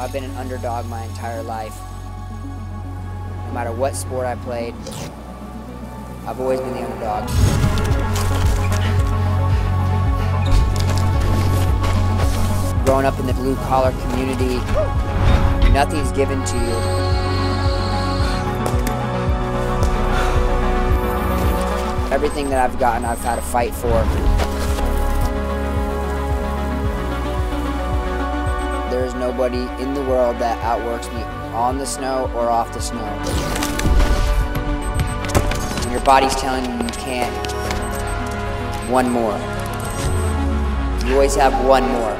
I've been an underdog my entire life. No matter what sport I played, I've always been the underdog. Growing up in the blue collar community, nothing's given to you. Everything that I've gotten, I've had to fight for. There is nobody in the world that outworks me on the snow or off the snow. When your body's telling you you can't, one more. You always have one more.